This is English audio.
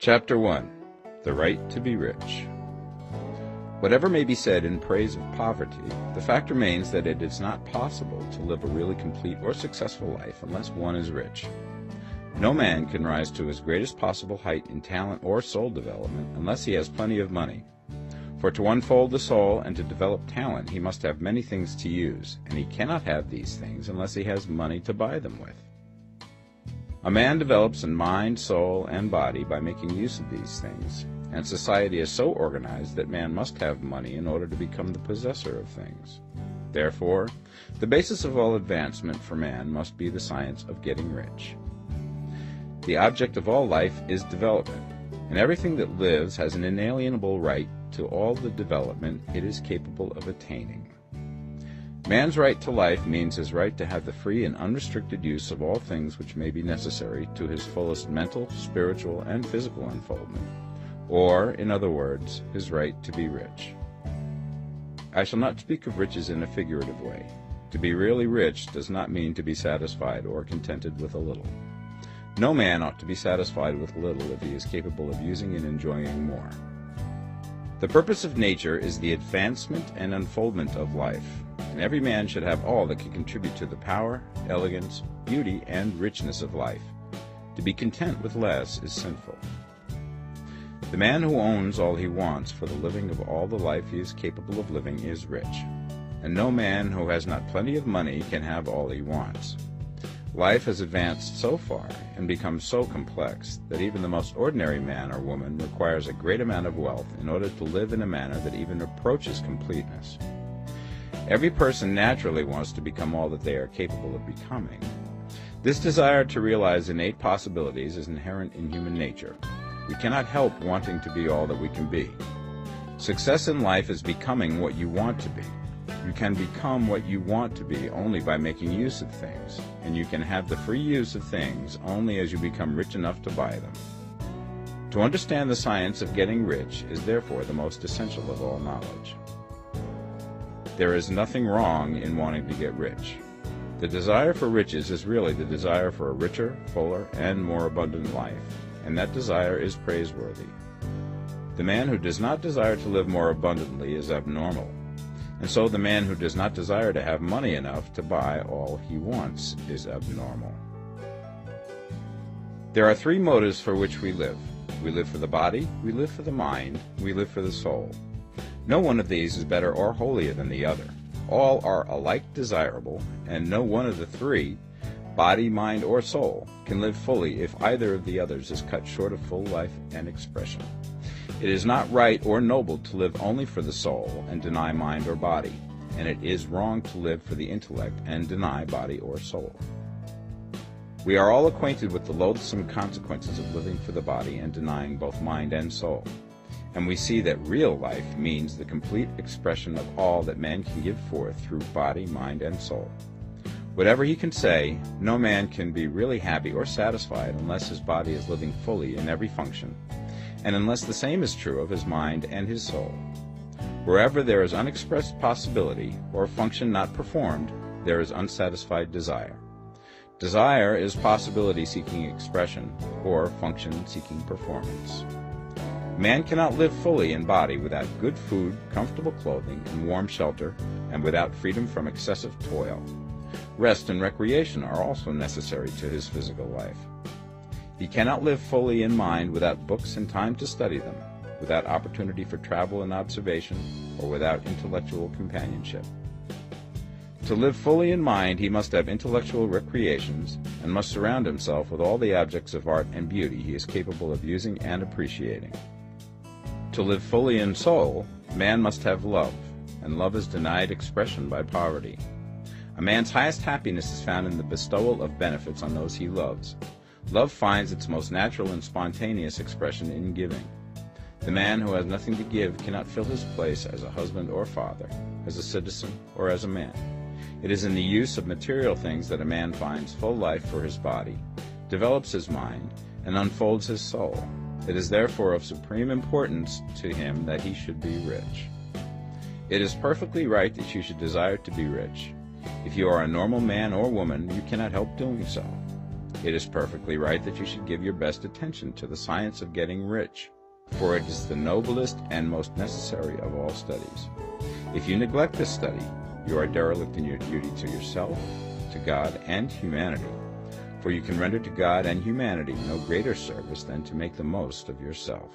Chapter 1 The Right to be Rich Whatever may be said in praise of poverty, the fact remains that it is not possible to live a really complete or successful life unless one is rich. No man can rise to his greatest possible height in talent or soul development unless he has plenty of money. For to unfold the soul and to develop talent, he must have many things to use, and he cannot have these things unless he has money to buy them with. A man develops in mind, soul, and body by making use of these things, and society is so organized that man must have money in order to become the possessor of things. Therefore, the basis of all advancement for man must be the science of getting rich. The object of all life is development, and everything that lives has an inalienable right to all the development it is capable of attaining. Man's right to life means his right to have the free and unrestricted use of all things which may be necessary to his fullest mental, spiritual, and physical unfoldment, or, in other words, his right to be rich. I shall not speak of riches in a figurative way. To be really rich does not mean to be satisfied or contented with a little. No man ought to be satisfied with little if he is capable of using and enjoying more. The purpose of nature is the advancement and unfoldment of life, and every man should have all that can contribute to the power, elegance, beauty, and richness of life. To be content with less is sinful. The man who owns all he wants for the living of all the life he is capable of living is rich, and no man who has not plenty of money can have all he wants. Life has advanced so far and become so complex that even the most ordinary man or woman requires a great amount of wealth in order to live in a manner that even approaches completeness. Every person naturally wants to become all that they are capable of becoming. This desire to realize innate possibilities is inherent in human nature. We cannot help wanting to be all that we can be. Success in life is becoming what you want to be. You can become what you want to be only by making use of things, and you can have the free use of things only as you become rich enough to buy them. To understand the science of getting rich is therefore the most essential of all knowledge. There is nothing wrong in wanting to get rich. The desire for riches is really the desire for a richer, fuller, and more abundant life, and that desire is praiseworthy. The man who does not desire to live more abundantly is abnormal, and so the man who does not desire to have money enough to buy all he wants is abnormal. There are three motives for which we live. We live for the body, we live for the mind, we live for the soul. No one of these is better or holier than the other. All are alike desirable, and no one of the three, body, mind, or soul, can live fully if either of the others is cut short of full life and expression. It is not right or noble to live only for the soul and deny mind or body, and it is wrong to live for the intellect and deny body or soul. We are all acquainted with the loathsome consequences of living for the body and denying both mind and soul and we see that real life means the complete expression of all that man can give forth through body, mind, and soul. Whatever he can say, no man can be really happy or satisfied unless his body is living fully in every function, and unless the same is true of his mind and his soul. Wherever there is unexpressed possibility, or function not performed, there is unsatisfied desire. Desire is possibility seeking expression, or function seeking performance. Man cannot live fully in body without good food, comfortable clothing, and warm shelter, and without freedom from excessive toil. Rest and recreation are also necessary to his physical life. He cannot live fully in mind without books and time to study them, without opportunity for travel and observation, or without intellectual companionship. To live fully in mind, he must have intellectual recreations and must surround himself with all the objects of art and beauty he is capable of using and appreciating. To live fully in soul, man must have love, and love is denied expression by poverty. A man's highest happiness is found in the bestowal of benefits on those he loves. Love finds its most natural and spontaneous expression in giving. The man who has nothing to give cannot fill his place as a husband or father, as a citizen or as a man. It is in the use of material things that a man finds full life for his body, develops his mind, and unfolds his soul. It is therefore of supreme importance to him that he should be rich. It is perfectly right that you should desire to be rich. If you are a normal man or woman, you cannot help doing so. It is perfectly right that you should give your best attention to the science of getting rich, for it is the noblest and most necessary of all studies. If you neglect this study, you are derelict in your duty to yourself, to God, and humanity. For you can render to God and humanity no greater service than to make the most of yourself.